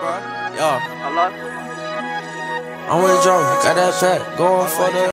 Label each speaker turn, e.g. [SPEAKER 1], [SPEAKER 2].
[SPEAKER 1] Yeah. I'm with Joe, got that pack, going for the.